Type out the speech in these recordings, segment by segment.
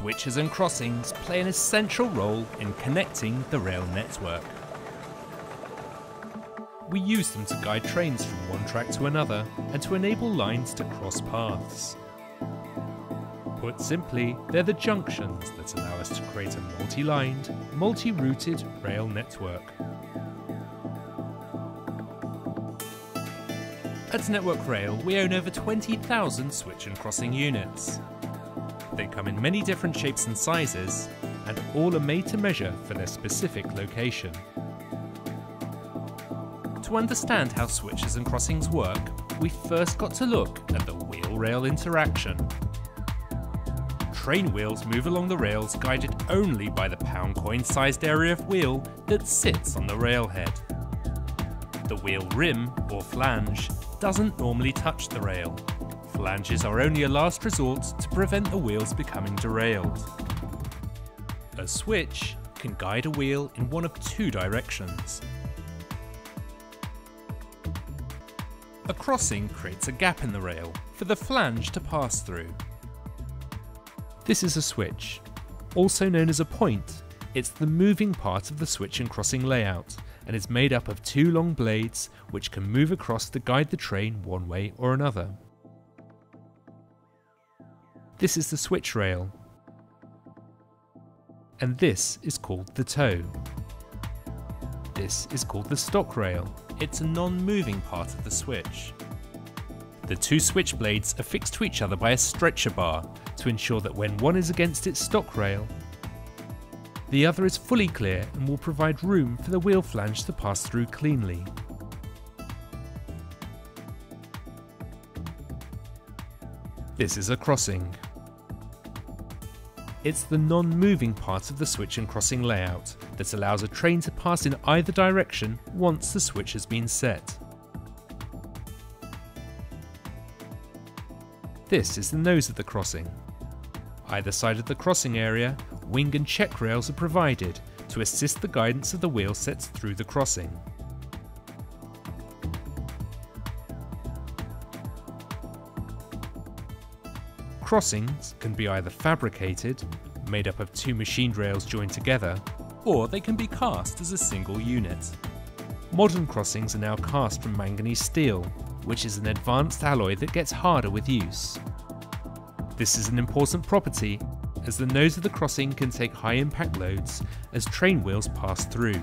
Switches and crossings play an essential role in connecting the rail network. We use them to guide trains from one track to another and to enable lines to cross paths. Put simply, they're the junctions that allow us to create a multi-lined, multi-routed rail network. At Network Rail, we own over 20,000 switch and crossing units. They come in many different shapes and sizes, and all are made to measure for their specific location. To understand how switches and crossings work, we first got to look at the wheel-rail interaction. Train wheels move along the rails guided only by the pound coin sized area of wheel that sits on the railhead. The wheel rim, or flange, doesn't normally touch the rail. Flanges are only a last resort to prevent the wheels becoming derailed. A switch can guide a wheel in one of two directions. A crossing creates a gap in the rail for the flange to pass through. This is a switch. Also known as a point, it's the moving part of the switch and crossing layout and is made up of two long blades which can move across to guide the train one way or another. This is the switch rail. And this is called the toe. This is called the stock rail. It's a non-moving part of the switch. The two switch blades are fixed to each other by a stretcher bar to ensure that when one is against its stock rail, the other is fully clear and will provide room for the wheel flange to pass through cleanly. This is a crossing. It's the non-moving part of the switch and crossing layout that allows a train to pass in either direction once the switch has been set. This is the nose of the crossing. Either side of the crossing area, wing and check rails are provided to assist the guidance of the wheel sets through the crossing. Crossings can be either fabricated, made up of two machined rails joined together, or they can be cast as a single unit. Modern crossings are now cast from manganese steel, which is an advanced alloy that gets harder with use. This is an important property as the nose of the crossing can take high impact loads as train wheels pass through.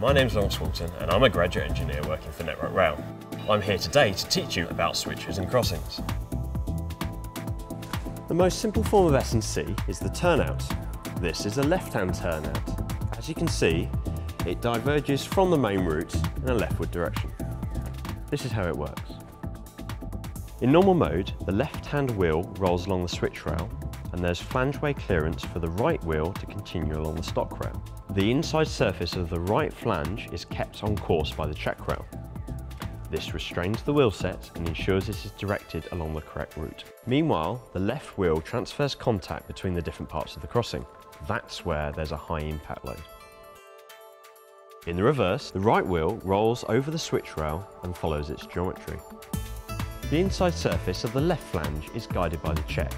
My name's Lawrence Walton and I'm a graduate engineer working for Network Rail. I'm here today to teach you about switches and crossings. The most simple form of S&C is the turnout. This is a left-hand turnout. As you can see, it diverges from the main route in a leftward direction. This is how it works. In normal mode, the left-hand wheel rolls along the switch rail and there's flangeway clearance for the right wheel to continue along the stock rail. The inside surface of the right flange is kept on course by the check rail. This restrains the wheel set and ensures it is directed along the correct route. Meanwhile, the left wheel transfers contact between the different parts of the crossing. That's where there's a high impact load. In the reverse, the right wheel rolls over the switch rail and follows its geometry. The inside surface of the left flange is guided by the check,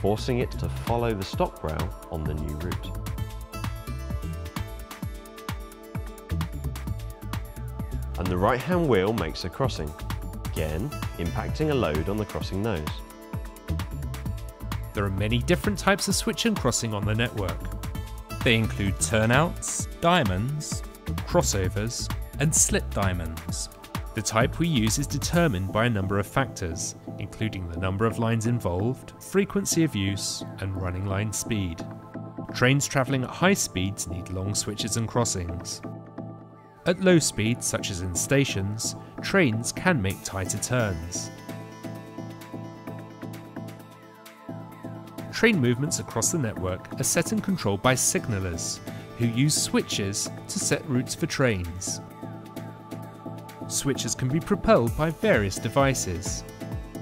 forcing it to follow the stock rail on the new route. And the right hand wheel makes a crossing, again impacting a load on the crossing nose. There are many different types of switch and crossing on the network. They include turnouts, diamonds, crossovers, and slip diamonds. The type we use is determined by a number of factors, including the number of lines involved, frequency of use, and running line speed. Trains travelling at high speeds need long switches and crossings, at low speeds, such as in stations, trains can make tighter turns. Train movements across the network are set and controlled by signallers, who use switches to set routes for trains. Switches can be propelled by various devices.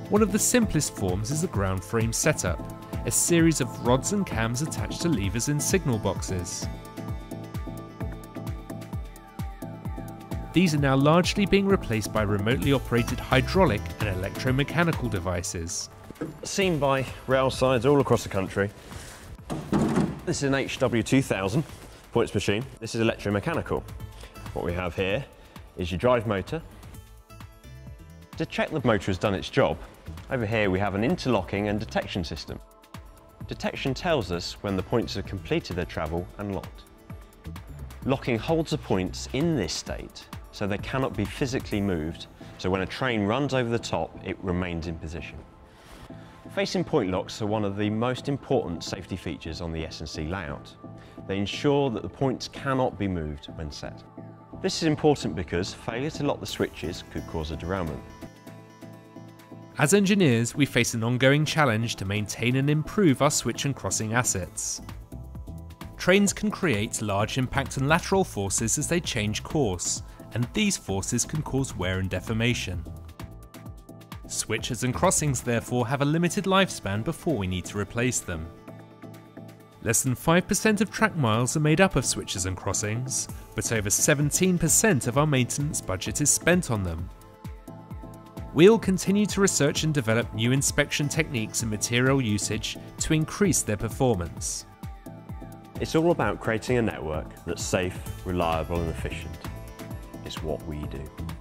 One of the simplest forms is the ground frame setup, a series of rods and cams attached to levers in signal boxes. These are now largely being replaced by remotely operated hydraulic and electromechanical devices. Seen by rail sides all across the country. This is an HW2000 points machine. This is electromechanical. What we have here is your drive motor. To check the motor has done its job, over here we have an interlocking and detection system. Detection tells us when the points have completed their travel and locked. Locking holds the points in this state so they cannot be physically moved, so when a train runs over the top, it remains in position. Facing point locks are one of the most important safety features on the S&C layout. They ensure that the points cannot be moved when set. This is important because failure to lock the switches could cause a derailment. As engineers, we face an ongoing challenge to maintain and improve our switch and crossing assets. Trains can create large impact and lateral forces as they change course, and these forces can cause wear and deformation. Switches and crossings therefore have a limited lifespan before we need to replace them. Less than 5% of track miles are made up of switches and crossings, but over 17% of our maintenance budget is spent on them. We'll continue to research and develop new inspection techniques and material usage to increase their performance. It's all about creating a network that's safe, reliable and efficient. It's what we do.